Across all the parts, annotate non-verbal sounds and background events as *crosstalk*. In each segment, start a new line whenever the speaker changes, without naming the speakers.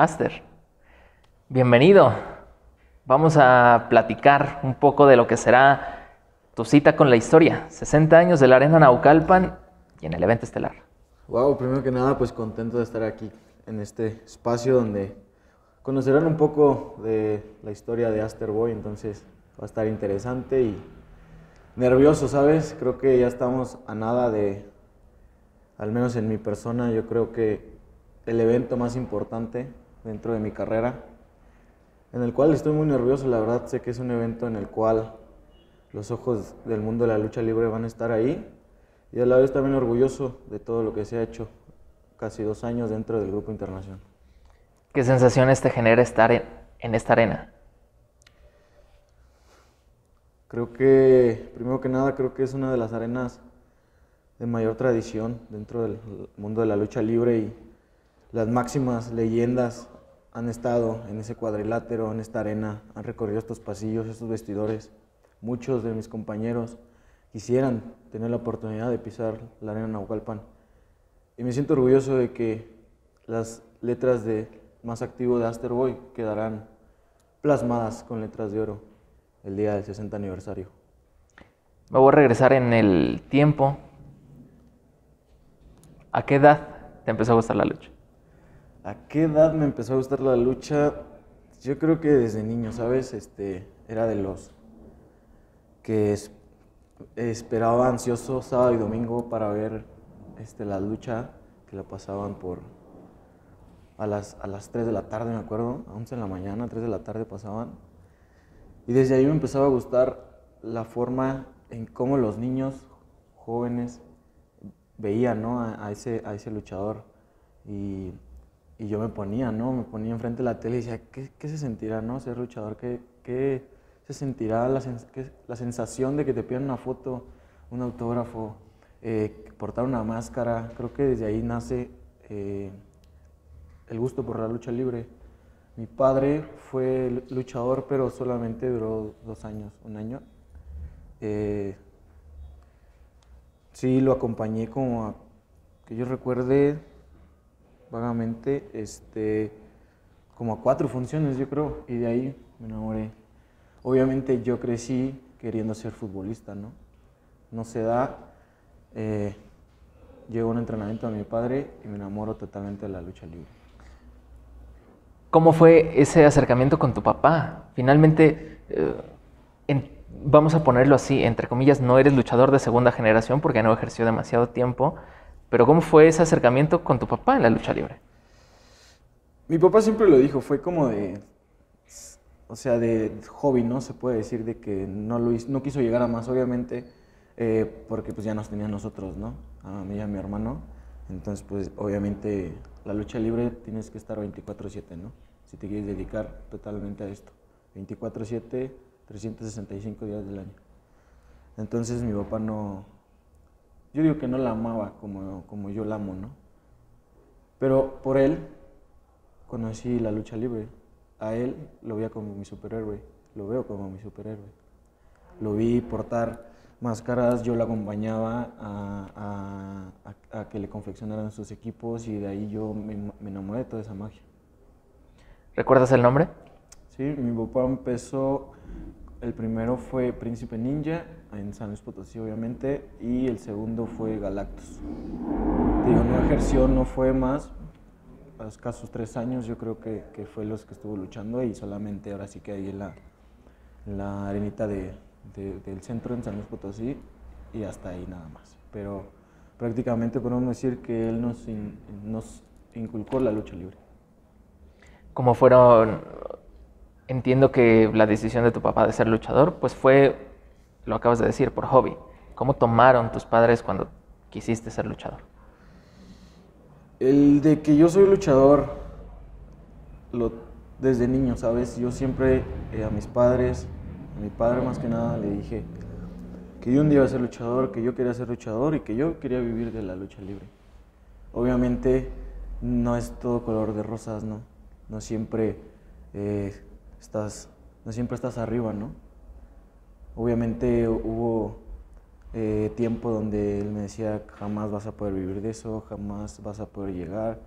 Aster, bienvenido. Vamos a platicar un poco de lo que será tu cita con la historia. 60 años de la Arena Naucalpan y en el evento estelar.
Wow, primero que nada, pues contento de estar aquí en este espacio donde conocerán un poco de la historia de Aster Boy, entonces va a estar interesante y nervioso, ¿sabes? Creo que ya estamos a nada de, al menos en mi persona, yo creo que el evento más importante dentro de mi carrera, en el cual estoy muy nervioso, la verdad sé que es un evento en el cual los ojos del mundo de la lucha libre van a estar ahí y a la vez también orgulloso de todo lo que se ha hecho casi dos años dentro del grupo internacional.
¿Qué sensaciones te genera estar en, esta arena?
Creo que, primero que nada, creo que es una de las arenas de mayor tradición dentro del mundo de la lucha libre y las máximas leyendas han estado en ese cuadrilátero, en esta arena, han recorrido estos pasillos, estos vestidores. Muchos de mis compañeros quisieran tener la oportunidad de pisar la arena Naucalpan. Y me siento orgulloso de que las letras de más activo de Asterboy quedarán plasmadas con letras de oro el día del 60 aniversario.
Me voy a regresar en el tiempo. ¿A qué edad te empezó a gustar la lucha?
¿A qué edad me empezó a gustar la lucha? Yo creo que desde niño, ¿sabes? Este, era de los que esperaba ansioso sábado y domingo para ver este, la lucha que la pasaban por a las, a las 3 de la tarde, me acuerdo, a 11 de la mañana, 3 de la tarde pasaban. Y desde ahí me empezaba a gustar la forma en cómo los niños jóvenes veían ¿no? a, ese, a ese luchador. Y, y, yo me ponía, ¿no? Me ponía enfrente de la tele y decía, ¿qué, qué se sentirá, no? Ser luchador, ¿qué, qué se sentirá la, la, sensación de que te pidan una foto, un autógrafo, eh, portar una máscara? Creo que desde ahí nace... Eh, el gusto por la lucha libre. Mi padre fue luchador, pero solamente duró dos años, un año. Eh, sí, lo acompañé como a, que yo recuerde vagamente, este, como a cuatro funciones, yo creo, y de ahí me enamoré. Obviamente yo crecí queriendo ser futbolista, ¿no? No se da. Eh, llego un entrenamiento de mi padre y me enamoro totalmente de la lucha libre.
¿Cómo fue ese acercamiento con tu papá? Finalmente, eh, vamos a ponerlo así, entre comillas, no eres luchador de segunda generación porque no ejerció demasiado tiempo, pero ¿cómo fue ese acercamiento con tu papá en la lucha libre?
Mi papá siempre lo dijo, fue como de, o sea, de hobby, ¿no? Se puede decir de que no, lo no quiso llegar a más, obviamente, eh, porque pues ya nos tenía nosotros, ¿no? A mí y a mi hermano. Entonces, pues obviamente la lucha libre tienes que estar 24/7, ¿no? Si te quieres dedicar totalmente a esto. 24/7, 365 días del año. Entonces mi papá no, yo digo que no la amaba como, como yo la amo, ¿no? Pero por él conocí la lucha libre. A él lo veía como mi superhéroe, lo veo como mi superhéroe. Lo vi portar máscaras, yo la acompañaba a, que le confeccionaran sus equipos y de ahí yo me, enamoré de toda esa magia.
¿Recuerdas el nombre?
Sí, mi papá empezó, el primero fue Príncipe Ninja, en San Luis Potosí obviamente, y el segundo fue Galactus. Digo, no ejerció, no fue más, a escasos tres años yo creo que, fue los que estuvo luchando y solamente ahora sí que ahí en la, la arenita de, del centro en San Luis Potosí y hasta ahí nada más. Pero prácticamente podemos decir que él nos, nos inculcó la lucha libre.
¿Cómo fueron? Entiendo que la decisión de tu papá de ser luchador, pues fue, lo acabas de decir, por hobby. ¿Cómo tomaron tus padres cuando quisiste ser luchador?
El de que yo soy luchador, lo, desde niño, ¿sabes? Yo siempre eh, a mis padres, mi padre más que nada le dije que yo un día iba a ser luchador, que yo quería ser luchador y que yo quería vivir de la lucha libre. Obviamente no es todo color de rosas, ¿no? No siempre, eh, estás, no siempre estás arriba, ¿no? Obviamente hubo eh, tiempo donde él me decía, jamás vas a poder vivir de eso, jamás vas a poder llegar,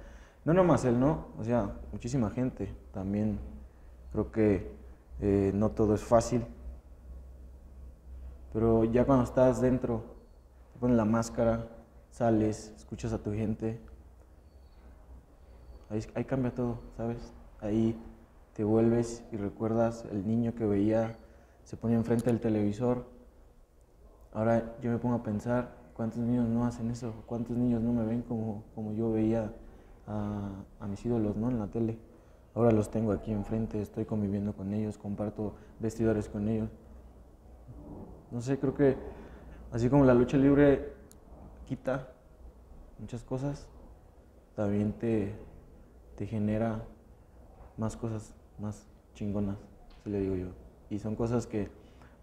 No nomás él, ¿no? O sea, muchísima gente también. Creo que eh, no todo es fácil. Pero ya cuando estás dentro, te pones la máscara, sales, escuchas a tu gente, ahí, ahí cambia todo, ¿sabes? Ahí te vuelves y recuerdas el niño que veía, se ponía enfrente del televisor. Ahora yo me pongo a pensar, ¿cuántos niños no hacen eso? ¿Cuántos niños no me ven como, como yo veía a, mis ídolos ¿no? en la tele? Ahora los tengo aquí enfrente, estoy conviviendo con ellos, comparto vestidores con ellos. No sé, creo que así como la lucha libre quita muchas cosas, también te, te genera más cosas más chingonas, se le digo yo. Y son cosas que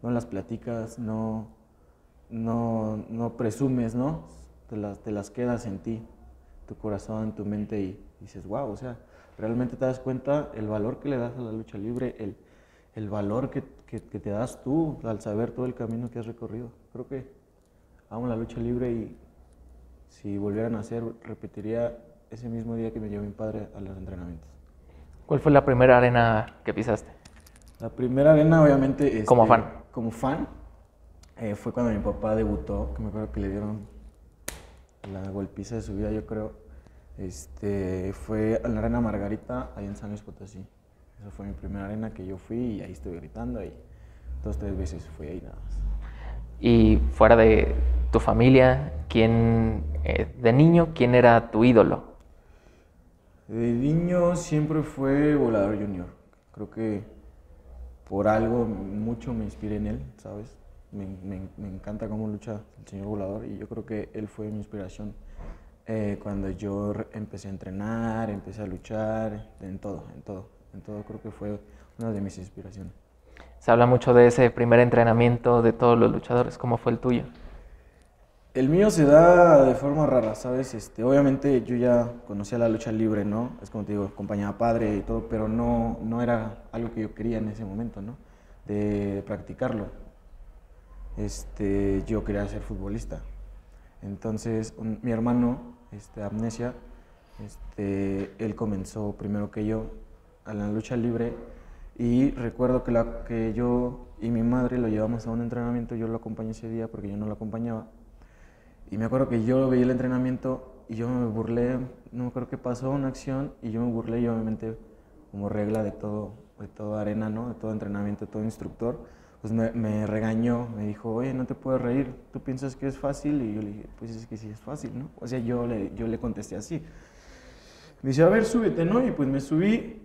no las platicas, no, no, no presumes, ¿no? Te las, te las quedas en ti, tu corazón, tu mente y dices, wow, o sea, realmente te das cuenta el valor que le das a la lucha libre, el, el valor que, que, que, te das tú al saber todo el camino que has recorrido. Creo que amo la lucha libre y si volvieran a hacer, repetiría ese mismo día que me llevó mi padre a los entrenamientos.
¿Cuál fue la primera arena que pisaste?
La primera arena, obviamente. Este,
como fan.
Como fan. Eh, fue cuando mi papá debutó, que me acuerdo que le dieron la golpiza de su vida, yo creo. Este, fue a la arena Margarita, ahí en San Luis Potosí. Esa fue mi primera arena que yo fui y ahí estuve gritando y dos, tres veces fui ahí nada más.
Y fuera de tu familia, ¿quién, eh, de niño, quién era tu ídolo?
De niño siempre fue Volador Junior. Creo que por algo mucho me inspiré en él, ¿sabes? Me, encanta cómo lucha el señor Volador y yo creo que él fue mi inspiración eh, cuando yo empecé a entrenar, empecé a luchar, en todo, en todo, en todo creo que fue una de mis inspiraciones.
Se habla mucho de ese primer entrenamiento de todos los luchadores, ¿cómo fue el tuyo?
El mío se da de forma rara, ¿sabes? Este, obviamente yo ya conocía la lucha libre, ¿no? Es como te digo, acompañaba padre y todo, pero no, no era algo que yo quería en ese momento, ¿no? De practicarlo. Este, yo quería ser futbolista. Entonces, un, mi hermano, este, Amnesia, este, él comenzó primero que yo a la lucha libre y recuerdo que, la, que yo y mi madre lo llevamos a un entrenamiento, yo lo acompañé ese día porque yo no lo acompañaba y me acuerdo que yo veía el entrenamiento y yo me burlé, no me acuerdo qué pasó, una acción, y yo me burlé y obviamente como regla de todo, de toda arena, ¿no? De todo entrenamiento, de todo instructor, pues me, me, regañó, me dijo, oye, no te puedes reír, ¿tú piensas que es fácil? Y yo le dije, pues es que sí es fácil, ¿no? O sea, yo le, yo le contesté así. Me dice, a ver, súbete, ¿no? Y pues me subí,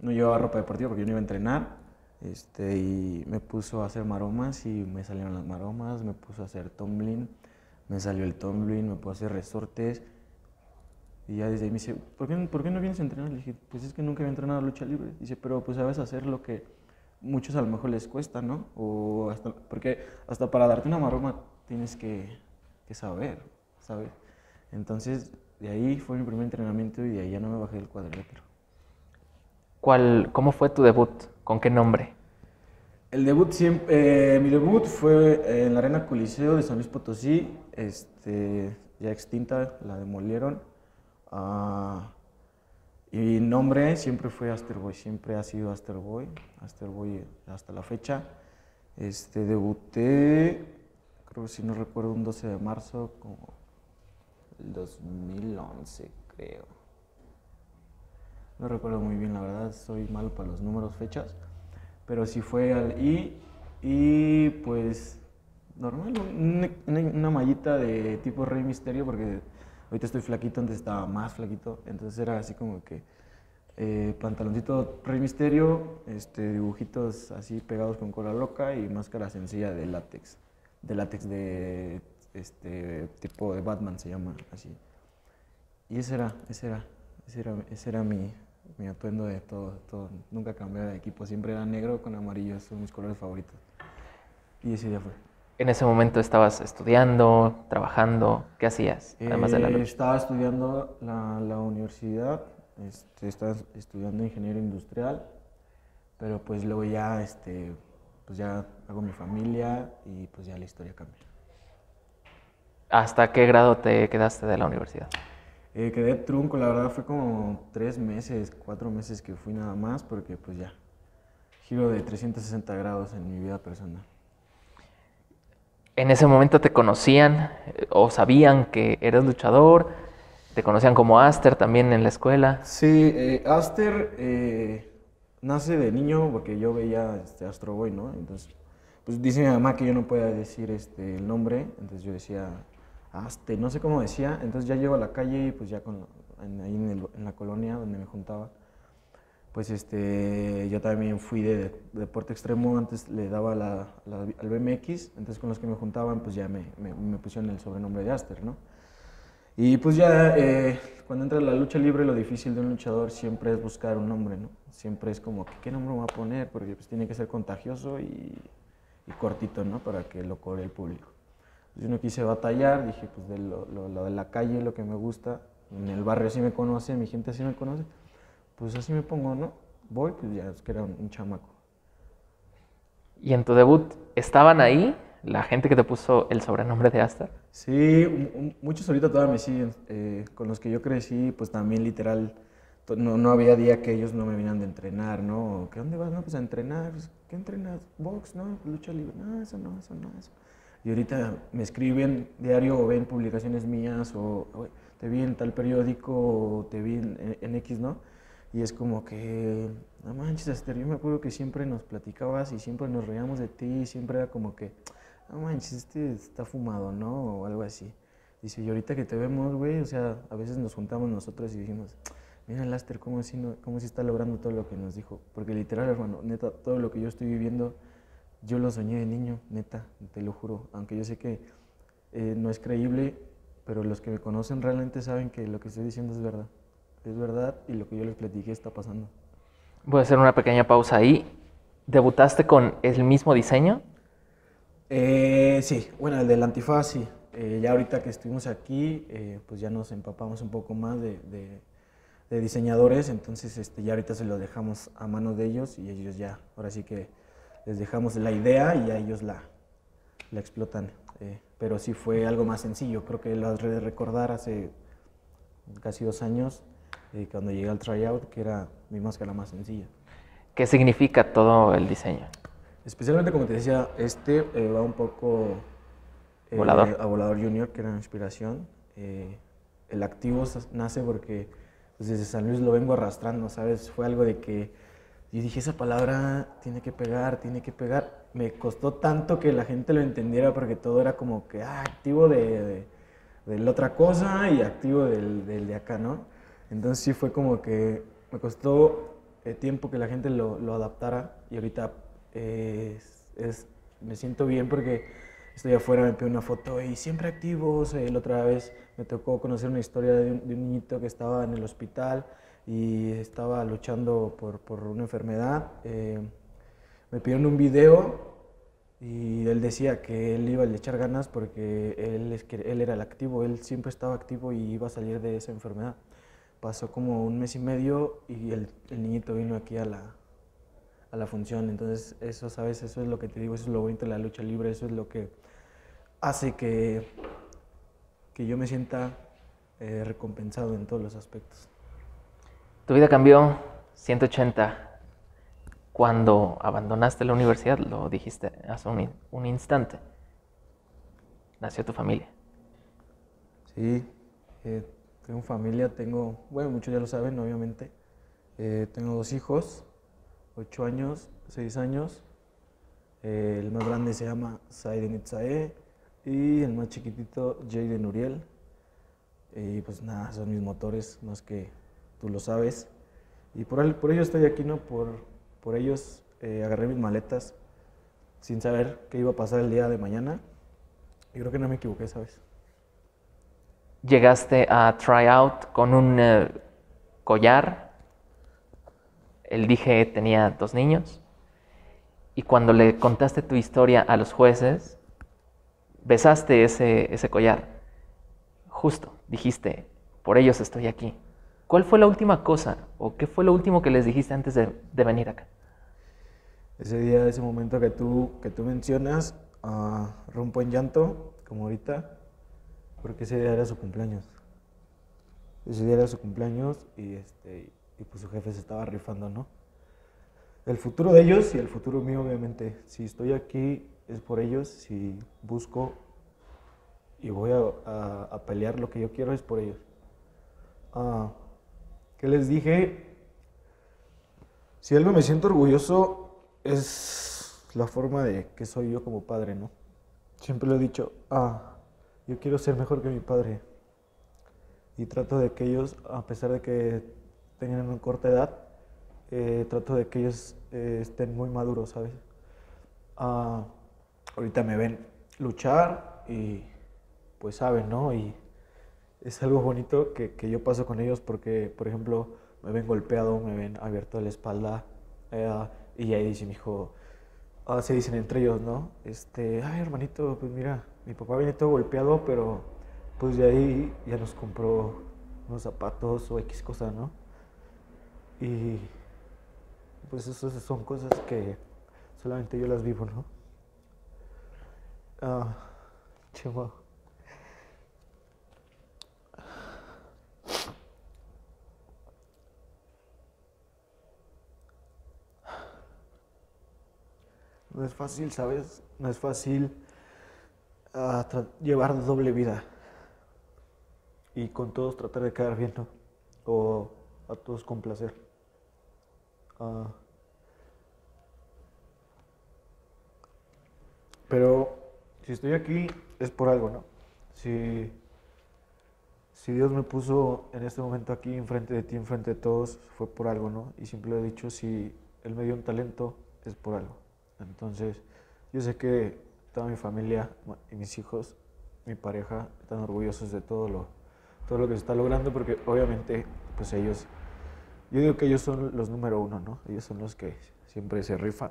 no llevaba ropa deportiva porque yo no iba a entrenar, este, y me puso a hacer maromas y me salieron las maromas, me puso a hacer tumbling, me salió el tumbling, me puedo hacer resortes. Y ya desde ahí me dice, ¿por qué, ¿por qué no vienes a entrenar? Le dije, pues es que nunca había entrenado lucha libre. Dice, pero pues sabes hacer lo que muchos a lo mejor les cuesta, ¿no? O hasta, porque hasta para darte una maroma tienes que, que saber, ¿sabes? Entonces, de ahí fue mi primer entrenamiento y de ahí ya no me bajé del cuadrilátero.
¿Cuál, ¿Cómo fue tu debut? ¿Con qué nombre?
El debut siempre, eh, mi debut fue en la Arena Coliseo de San Luis Potosí, este, ya extinta, la demolieron. Uh, y nombre siempre fue Asterboy, siempre ha sido Asterboy, Asterboy hasta la fecha. Este, debuté, creo si no recuerdo, un 12 de marzo, como el 2011, creo. No recuerdo muy bien, la verdad, soy malo para los números, fechas pero sí fue al y, y pues normal, una, una, mallita de tipo Rey Misterio, porque ahorita estoy flaquito, antes estaba más flaquito, entonces era así como que eh, pantaloncito Rey Misterio, este, dibujitos así pegados con cola loca y máscara sencilla de látex, de látex de este tipo de Batman se llama así. Y ese era, ese era, ese era, ese era mi, mi atuendo de todo, todo. Nunca cambié de equipo, siempre era negro con amarillo, son mis colores favoritos. Y ese día fue.
¿En ese momento estabas estudiando, trabajando? ¿Qué hacías, además
eh,
de la lucha?
Estaba estudiando la, la universidad, este, estaba estudiando ingeniería industrial, pero pues luego ya, este, pues ya hago mi familia y pues ya la historia cambia.
¿Hasta qué grado te quedaste de la universidad?
Eh, quedé trunco, la verdad fue como tres meses, cuatro meses que fui nada más, porque pues ya, giro de 360 grados en mi vida personal.
¿En ese momento te conocían eh, o sabían que eres luchador? ¿Te conocían como Aster también en la escuela?
Sí, eh, Aster eh, nace de niño porque yo veía este, Astro Boy, ¿no? Entonces, pues dice mi mamá que yo no podía decir este, el nombre, entonces yo decía No sé cómo decía, entonces ya llego a la calle y pues ya en, ahí en, la colonia donde me juntaba, pues este, yo también fui de, de deporte extremo, antes le daba al BMX, entonces con los que me juntaban pues ya me, pusieron el sobrenombre de Aster, ¿no? Y pues ya eh, cuando entra la lucha libre lo difícil de un luchador siempre es buscar un nombre, ¿no? Siempre es como, ¿qué nombre me voy a poner? Porque pues tiene que ser contagioso y, y cortito, ¿no? Para que lo cobre el público. Yo no quise batallar, dije, pues de lo, lo- lo de la calle, lo que me gusta, en el barrio así me conoce, mi gente así me conoce, pues así me pongo, ¿no? Voy, pues ya, es que era un, un chamaco.
¿Y en tu debut estaban ahí la gente que te puso el sobrenombre de Aster?
Sí, un- muchos ahorita todavía me siguen. eh, con los que yo crecí, pues también literal, no, no había día que ellos no me vinieran de entrenar, ¿no? ¿Qué dónde vas? No, pues a entrenar. Pues, ¿Qué entrenas? ¿Box? No, lucha libre. No, eso no, eso no, eso. Y ahorita me escriben diario o ven publicaciones mías o "Oye, te vi en tal periódico o te vi en, en X, ¿no? Y es como que, no manches, Aster, yo me acuerdo que siempre nos platicabas y siempre nos reíamos de ti, siempre era como que, no manches, este está fumado, ¿no? O algo así. Dice, y ahorita que te vemos, güey, o sea, a veces nos juntamos nosotros y dijimos, mira el Aster, cómo sí, no, cómo sí está logrando todo lo que nos dijo. Porque literal, hermano, neta, todo lo que yo estoy viviendo, yo lo soñé de niño, neta, te lo juro. Aunque yo sé que eh, no es creíble, pero los que me conocen realmente saben que lo que estoy diciendo es verdad. Es verdad y lo que yo les platiqué está pasando.
Voy a hacer una pequeña pausa ahí. ¿Debutaste con el mismo diseño?
Eh, sí, bueno, el del antifaz sí. Eh, ya ahorita que estuvimos aquí, eh, pues ya nos empapamos un poco más de, de- de diseñadores, entonces este, ya ahorita se lo dejamos a mano de ellos y ellos ya, ahora sí que les dejamos la idea y ya ellos la, la explotan. Eh, pero sí fue algo más sencillo, creo que lo has de recordar hace casi dos años, eh, cuando llegué al tryout, que era mi máscara más sencilla.
¿Qué significa todo el diseño?
Especialmente como te decía, este eh, va un poco eh,
Volador.
a Volador Junior, que era una inspiración. Eh, el activo nace porque pues, desde San Luis lo vengo arrastrando, ¿sabes? Fue algo de que yo dije, esa palabra tiene que pegar, tiene que pegar. Me costó tanto que la gente lo entendiera porque todo era como que, ah, activo de, de, de la otra cosa y activo del, del de acá, ¿no? Entonces sí fue como que me costó eh, tiempo que la gente lo, lo adaptara y ahorita eh, es, es- me siento bien porque estoy afuera, me pido una foto y siempre activos. Eh, la otra vez me tocó conocer una historia de un, de un niñito que estaba en el hospital y estaba luchando por, por una enfermedad. Eh, me pidieron un video y él decía que él iba a echar ganas porque él, él era el activo, él siempre estaba activo y iba a salir de esa enfermedad. Pasó como un mes y medio y el, el niñito vino aquí a la, a la función. Entonces, eso, ¿sabes? Eso es lo que te digo, eso es lo bonito de la lucha libre, eso es lo que hace que, que yo me sienta eh, recompensado en todos los aspectos.
Tu vida cambió 180 cuando abandonaste la universidad, lo dijiste hace un, in- un instante. Nació tu familia.
Sí, eh, tengo familia, tengo, bueno, muchos ya lo saben, obviamente. Eh, tengo dos hijos, ocho años, seis años. Eh, el más grande se llama Saiden Itzae y el más chiquitito Jaden Uriel. Y pues nada, son mis motores, más que tú lo sabes. Y por, el- por ello estoy aquí, ¿no? Por, por ellos eh, agarré mis maletas sin saber qué iba a pasar el día de mañana. Y creo que no me equivoqué, ¿sabes?
Llegaste a tryout con un eh, collar. El dije tenía dos niños. Y cuando le contaste tu historia a los jueces, besaste ese, ese collar. Justo, dijiste, por ellos estoy aquí. ¿Cuál fue la última cosa o qué fue lo último que les dijiste antes de, venir acá?
Ese día, ese momento que tú, que tú mencionas, ah, rompo en llanto, como ahorita, porque ese día era su cumpleaños. ese día era su cumpleaños y, este, y pues su jefe se estaba rifando, ¿no? El futuro de ellos y el futuro mío, obviamente. Si estoy aquí es por ellos, si busco y voy a, a, pelear lo que yo quiero es por ellos. Ah, ¿Qué les dije? Si algo me siento orgulloso es la forma de que soy yo como padre, ¿no? Siempre lo he dicho, ah, yo quiero ser mejor que mi padre. Y trato de que ellos, a pesar de que tengan una corta edad, eh, trato de que ellos eh, estén muy maduros, ¿sabes? Ah, ahorita me ven luchar y pues saben, ¿no? Y es algo bonito que, que, yo paso con ellos porque, por ejemplo, me ven golpeado, me ven abierto la espalda eh, y ahí dice mi hijo, ah, se dicen entre ellos, ¿no? Este, ay hermanito, pues mira, mi papá viene todo golpeado, pero pues de ahí ya nos compró unos zapatos o X cosa, ¿no? Y pues esas son cosas que solamente yo las vivo, ¿no? Ah. No es fácil, ¿sabes? No es fácil uh, llevar doble vida y con todos tratar de quedar bien, ¿no? O a todos complacer. Uh, pero si estoy aquí es por algo, ¿no? Si, si Dios me puso en este momento aquí enfrente de ti, enfrente de todos, fue por algo, ¿no? Y siempre he dicho, si Él me dio un talento, es por algo. Entonces, yo sé que toda mi familia y mis hijos, mi pareja, están orgullosos de todo lo, todo lo que se está logrando porque obviamente, pues ellos, yo digo que ellos son los número uno, ¿no? Ellos son los que siempre se rifan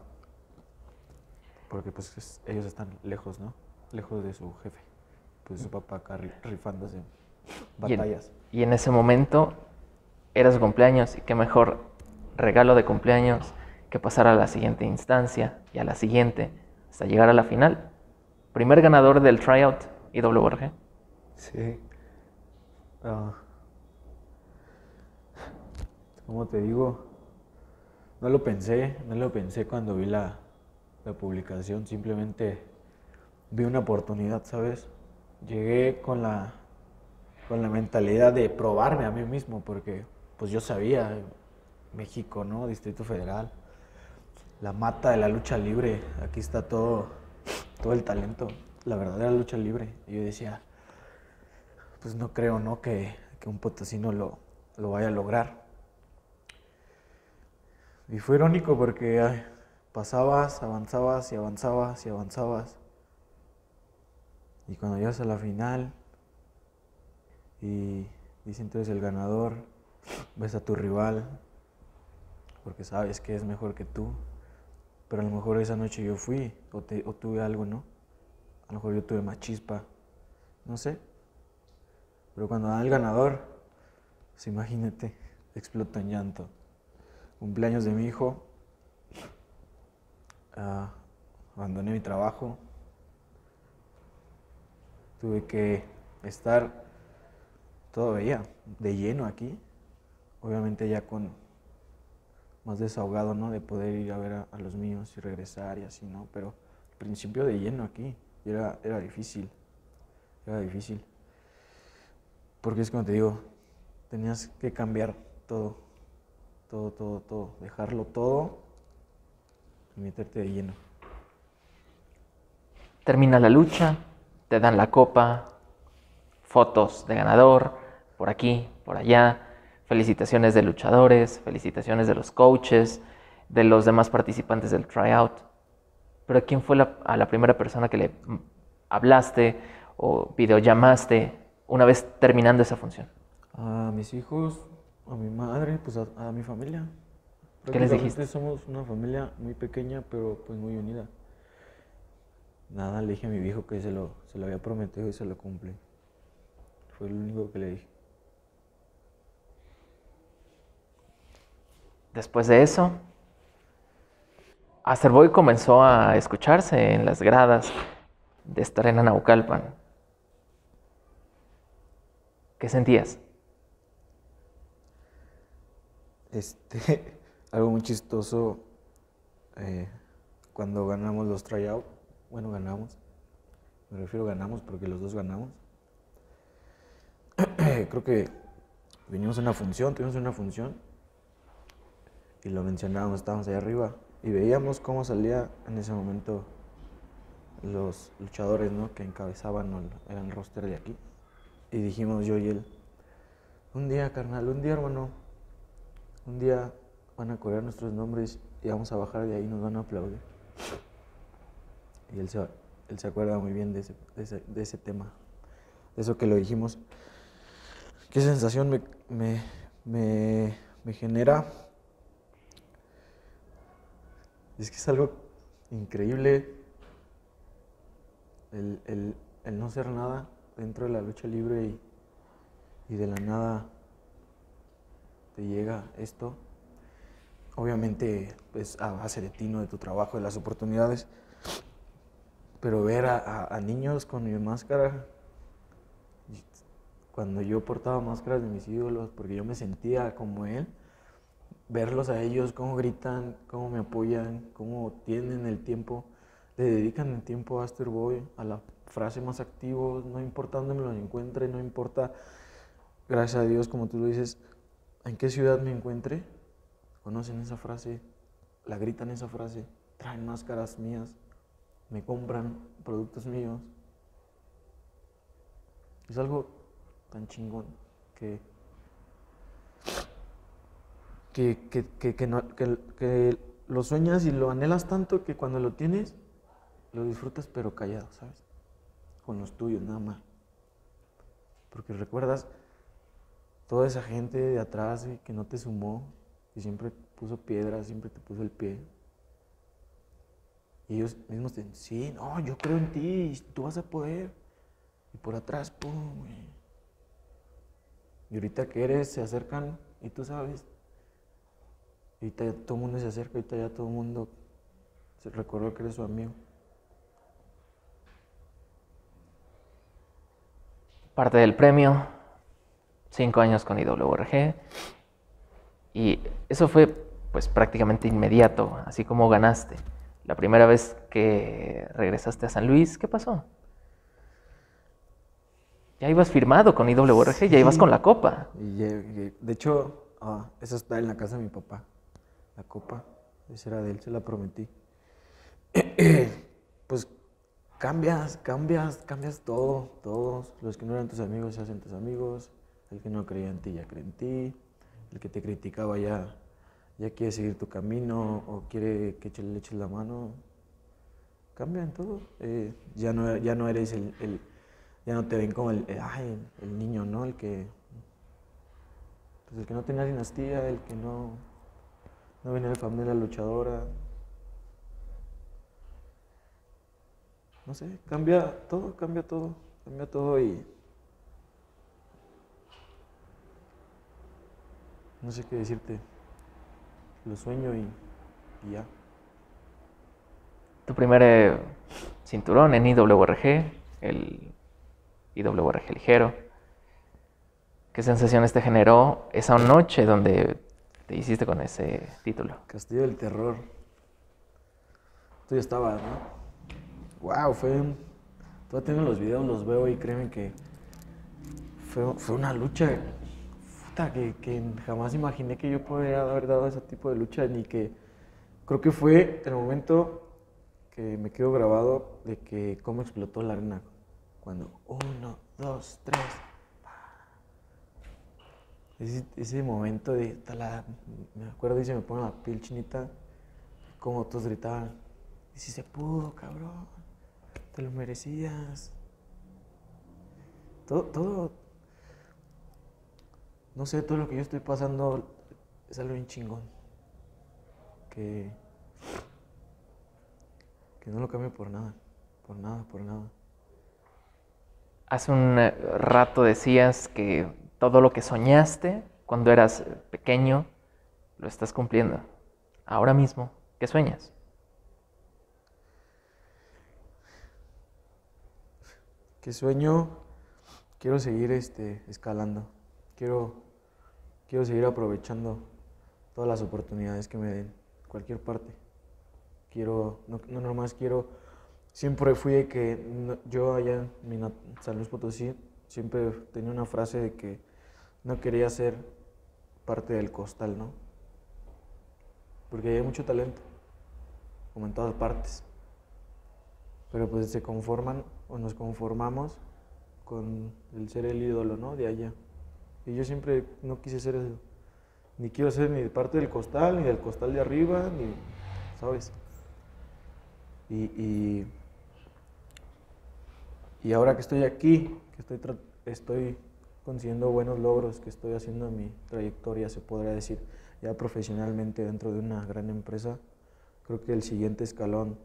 porque pues ellos están lejos, ¿no? Lejos de su jefe, pues su papá acá rifándose batallas.
Y en, ese momento era su cumpleaños y qué mejor regalo de cumpleaños que pasar a la siguiente instancia y a la siguiente hasta llegar a la final. Primer ganador del tryout IWRG.
Sí. Uh, ¿Cómo te digo? No lo pensé, no lo pensé cuando vi la, la publicación, simplemente vi una oportunidad, ¿sabes? Llegué con la, con la mentalidad de probarme a mí mismo, porque pues yo sabía, México, ¿no? Distrito Federal, la mata de la lucha libre. Aquí está todo, todo el talento, la verdadera lucha libre. Y yo decía, pues no creo, ¿no? Que, que un potosino lo, lo, vaya a lograr. Y fue irónico porque pasabas, avanzabas y avanzabas y avanzabas. Y cuando llegas a la final y dicen tú eres el ganador, ves a tu rival porque sabes que es mejor que tú. Pero a lo mejor esa noche yo fui o, tuve algo, ¿no? A lo mejor yo tuve más chispa, no sé. Pero cuando da el ganador, pues imagínate, *laughs* explota en llanto. Cumpleaños de mi hijo, ah, abandoné mi trabajo, tuve que estar todavía de lleno aquí, obviamente ya con más desahogado, ¿no? De poder ir a ver a, los míos y regresar y así, ¿no? Pero al principio de lleno aquí era, era difícil, era difícil. Porque es como te digo, tenías que cambiar todo, todo, todo, todo, dejarlo todo y meterte de lleno.
Termina la lucha, te dan la copa, fotos de ganador, por aquí, por allá Felicitaciones de luchadores, felicitaciones de los coaches, de los demás participantes del tryout. Pero ¿quién fue la, a la primera persona que le hablaste o videollamaste una vez terminando esa función?
A mis hijos, a mi madre, pues a, mi familia.
¿Qué les dijiste?
Somos una familia muy pequeña, pero pues muy unida. Nada, le dije a mi viejo que se lo, se lo había prometido y se lo cumple. Fue lo único que le dije.
Después de eso, Asterboy comenzó a escucharse en las gradas de estar en Naucalpan. ¿Qué sentías?
Este, *laughs* algo muy chistoso eh, cuando ganamos los tryouts. Bueno, ganamos. Me refiero ganamos porque los dos ganamos. *clears throat* Creo que vinimos a una función, tuvimos una función y lo mencionábamos, estábamos ahí arriba y veíamos cómo salía en ese momento los luchadores ¿no? que encabezaban el, roster de aquí. Y dijimos yo y él, un día, carnal, un día, hermano, un día van a correr nuestros nombres y vamos a bajar de ahí y nos van a aplaudir. Y él se, él se acuerda muy bien de ese, de ese, de ese tema, de eso que lo dijimos. ¿Qué sensación me, me, me genera? Es que es algo increíble el, el, el no ser nada dentro de la lucha libre y, y de la nada te llega esto. Obviamente, pues a base de de tu trabajo, de las oportunidades. Pero ver a, a niños con mi máscara, cuando yo portaba máscaras de mis ídolos, porque yo me sentía como él, verlos a ellos, cómo gritan, cómo me apoyan, cómo tienen el tiempo, le dedican el tiempo a Aster Boy, a la frase más activo, no importa dónde me lo encuentre, no importa, gracias a Dios, como tú lo dices, en qué ciudad me encuentre, conocen esa frase, la gritan esa frase, traen máscaras mías, me compran productos míos. Es algo tan chingón que, que, que, que, que lo sueñas y lo anhelas tanto que cuando lo tienes, lo disfrutas pero callado, ¿sabes? Con los tuyos nada más. Porque recuerdas toda esa gente de atrás que no te sumó, que siempre puso piedras, siempre te puso el pie. Y ellos mismos te dicen, sí, no, yo creo en ti, tú vas a poder. Y por atrás, pum. Y ahorita que eres, se acercan y tú sabes. Y ahorita ya todo el mundo se acerca, ahorita ya todo el mundo se recordó que eres su amigo.
Parte del premio, cinco años con IWRG. Y eso fue pues prácticamente inmediato, así como ganaste. La primera vez que regresaste a San Luis, ¿qué pasó? Ya ibas firmado con IWRG, ya ibas con la copa.
Y de hecho, ah, eso está en la casa de mi papá. La copa, esa era de él, se la prometí. *clears throat* pues cambias, cambias, cambias todo, todos. Los que no eran tus amigos se hacen tus amigos. El que no creía en ti ya cree en ti. El que te criticaba ya, ya quiere seguir tu camino o quiere que le eches la mano. Cambian todo. Eh, ya, no, ya no eres el, el- ya no te ven como el, el- ay, el, el niño, ¿no? El que, pues el que no tenía dinastía, el que no, no venía de familia luchadora. No sé, cambia todo, cambia todo, cambia todo y no sé qué decirte. Lo sueño y, y ya.
Tu primer eh, cinturón en IWRG, el IWRG ligero. ¿Qué sensaciones te generó esa noche donde te hiciste con ese título?
Castillo del Terror. Tú ya estabas, ¿no? Wow, fue. Todavía tengo los videos, los veo y créeme que fue, fue una lucha puta, que, que jamás imaginé que yo podría haber dado ese tipo de lucha, ni que. Creo que fue el momento que me quedó grabado de que cómo explotó la arena. Cuando uno, dos, tres. Ese, ese momento de tala, me acuerdo y se me pone la piel chinita, como todos gritaban, y si se pudo, cabrón, te lo merecías. Todo, todo, no sé, todo lo que yo estoy pasando es algo bien chingón. Que, que no lo cambio por nada, por nada, por nada.
Hace un eh, rato decías que todo lo que soñaste cuando eras pequeño lo estás cumpliendo. Ahora mismo, ¿qué sueñas?
que sueño, quiero seguir este, escalando, quiero, quiero seguir aprovechando todas las oportunidades que me den, cualquier parte. Quiero, no, no nomás quiero, siempre fui de que yo allá en mi San Luis Potosí, siempre tenía una frase de que no quería ser parte del costal, ¿no? Porque hay mucho talento, como en todas partes. Pero pues se conforman o nos conformamos con el ser el ídolo, ¿no? De allá. Y yo siempre no quise ser eso. Ni quiero ser ni parte del costal, ni del costal de arriba, ni, ¿sabes? Y, y, ahora que estoy aquí, que estoy, estoy consiguiendo buenos logros, que estoy haciendo mi trayectoria, se podría decir, ya profesionalmente dentro de una gran empresa, creo que el siguiente escalón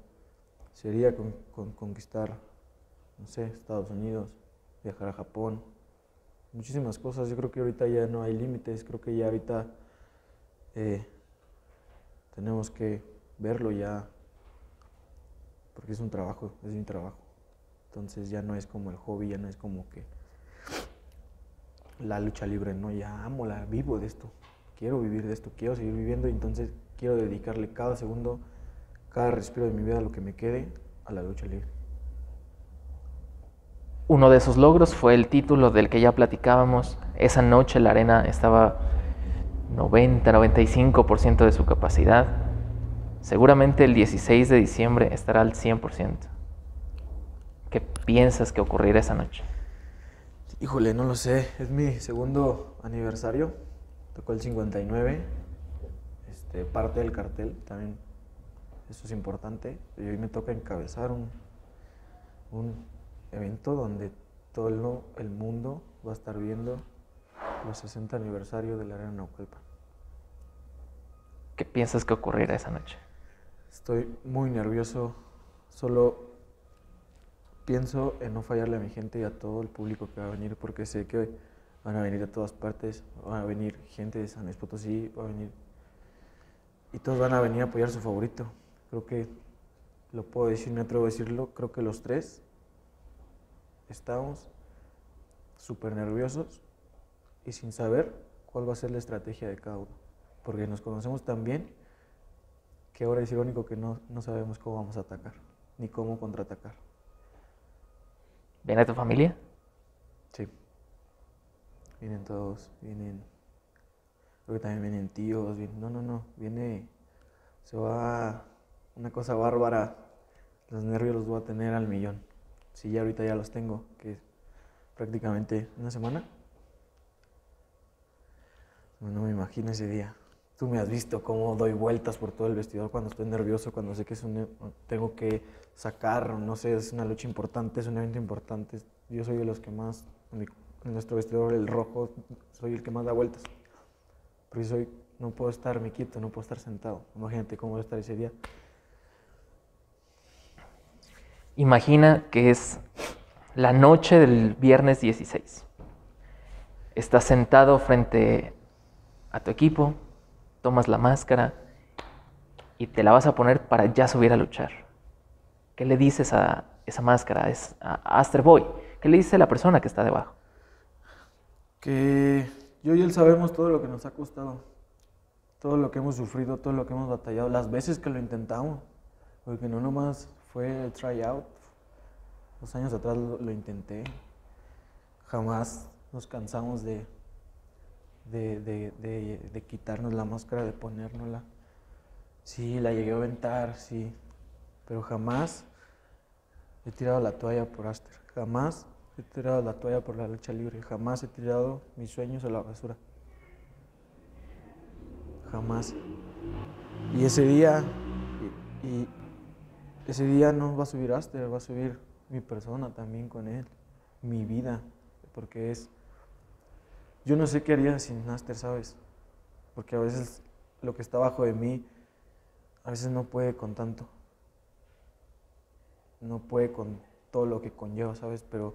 sería con, conquistar, no sé, Estados Unidos, viajar a Japón, muchísimas cosas. Yo creo que ahorita ya no hay límites, creo que ya ahorita eh, tenemos que verlo ya, porque es un trabajo, es mi trabajo. Entonces ya no es como el hobby, ya no es como que la lucha libre, no, ya amo, la vivo de esto, quiero vivir de esto, quiero seguir viviendo y entonces quiero dedicarle cada segundo, cada respiro de mi vida, lo que me quede, a la lucha libre.
Uno de esos logros fue el título del que ya platicábamos. Esa noche la arena estaba 90-95% de su capacidad. Seguramente el 16 de diciembre estará al 100%. ¿Qué piensas que ocurrirá esa noche?
Híjole, no lo sé. Es mi segundo aniversario. Tocó el 59. Este, parte del cartel también. Eso es importante. Y hoy me toca encabezar un, un evento donde todo el, mundo va a estar viendo los 60 aniversario de la Arena Naucalpan.
¿Qué piensas que ocurrirá esa noche?
Estoy muy nervioso, solo pienso en no fallarle a mi gente y a todo el público que va a venir, porque sé que van a venir de todas partes, van a venir gente de San Luis Potosí, va a venir... Y todos van a venir a apoyar su favorito. Creo que lo puedo decir, me atrevo a decirlo, creo que los tres estamos súper nerviosos y sin saber cuál va a ser la estrategia de cada uno. Porque nos conocemos tan bien que ahora es irónico que no, no sabemos cómo vamos a atacar, ni cómo contraatacar.
¿Viene tu familia?
Sí. Vienen todos, vienen... Creo que también vienen tíos, no, no, no, viene... Se va una cosa bárbara. Los nervios los voy a tener al millón si ya ahorita ya los tengo, que es prácticamente una semana. No me imagino ese día. Tú me has visto cómo doy vueltas por todo el vestidor cuando estoy nervioso, cuando sé que es un, tengo que sacar, no sé, es una lucha importante, es un evento importante. Yo soy de los que más, en nuestro vestidor, el rojo, soy el que más da vueltas. Porque soy, no puedo estar me quieto, no puedo estar sentado. Imagínate cómo voy a estar ese día.
Imagina que es la noche del viernes 16. Estás sentado frente a tu equipo, tomas la máscara y te la vas a poner para ya subir a luchar. ¿Qué le dices a esa máscara, a Aster Boy? ¿Qué le dice la persona que está debajo?
Que yo y él sabemos todo lo que nos ha costado, todo lo que hemos sufrido, todo lo que hemos batallado, las veces que lo intentamos, porque no nomás fue el tryout. Dos años atrás lo, intenté. Jamás nos cansamos de, de, quitarnos la máscara, de ponérnosla. Sí, la llegué a aventar, sí. Pero jamás he tirado la toalla por Aster. Jamás he tirado la toalla por la lucha libre. Jamás he tirado mis sueños a la basura. Jamás. Y ese día, y ese día no va a subir Aster, va a subir mi persona también con él, mi vida, porque es, yo no sé qué haría sin Aster, ¿sabes? Porque a veces lo que está abajo de mí, a veces no puede con tanto, no puede con todo lo que conlleva, ¿sabes? Pero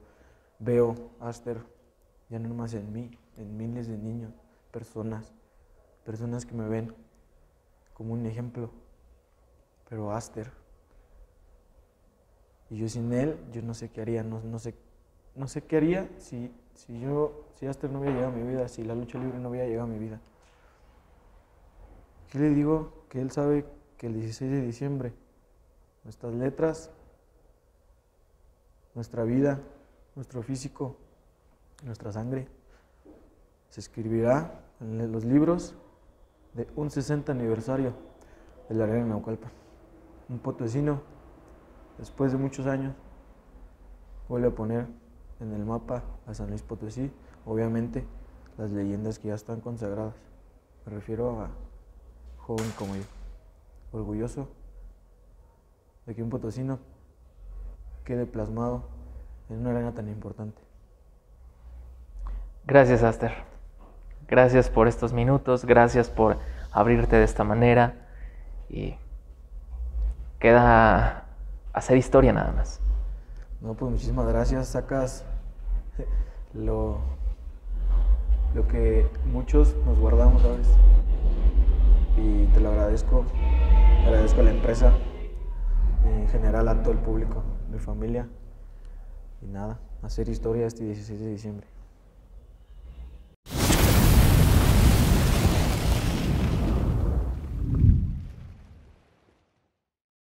veo Aster ya no más en mí, en miles de niños, personas, personas que me ven como un ejemplo, pero Aster y yo sin él, yo no sé qué haría, no, no, sé, no sé qué haría si, si yo, si Aster no hubiera llegado a mi vida, si la lucha libre no hubiera llegado a mi vida. ¿Qué le digo? Que él sabe que el 16 de diciembre nuestras letras, nuestra vida, nuestro físico, nuestra sangre, se escribirá en los libros de un 60 aniversario de la arena Naucalpan. Un potosino, después de muchos años, vuelve a poner en el mapa a San Luis Potosí, obviamente las leyendas que ya están consagradas. Me refiero a joven como yo, orgulloso de que un potosino quede plasmado en una arena tan importante.
Gracias, Aster. Gracias por estos minutos, gracias por abrirte de esta manera y queda hacer historia nada más.
No, pues muchísimas gracias. Sacas *laughs* lo, lo que muchos nos guardamos, ¿sabes? Y te lo agradezco. Agradezco a la empresa, en general a todo el público, mi familia. Y nada, hacer historia este 16 de diciembre.